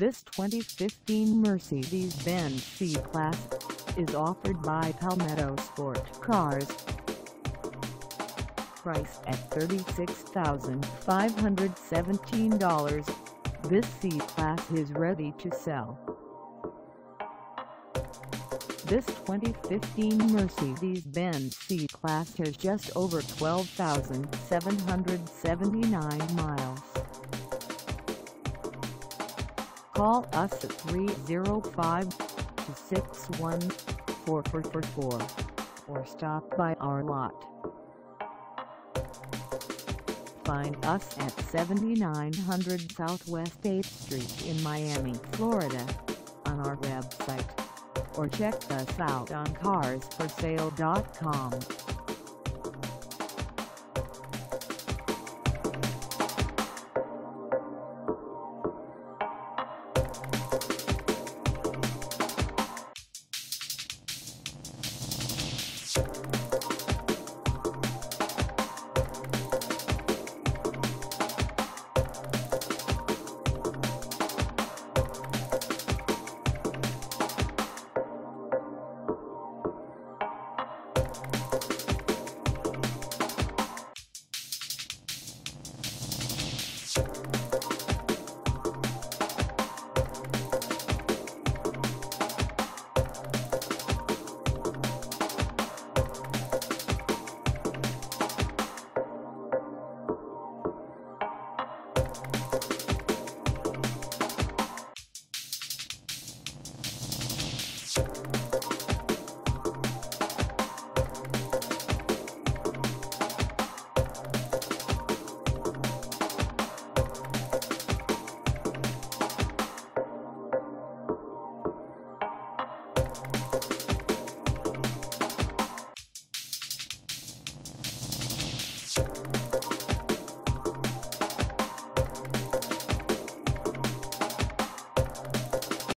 This 2015 Mercedes-Benz C-Class is offered by Palmetto Sport Cars. Price at $36,517, this C-Class is ready to sell. This 2015 Mercedes-Benz C-Class has just over 12,779 miles. Call us at 305-261-4444 or stop by our lot. Find us at 7900 Southwest 8th Street in Miami, Florida on our website or check us out on carsforsale.com. Thank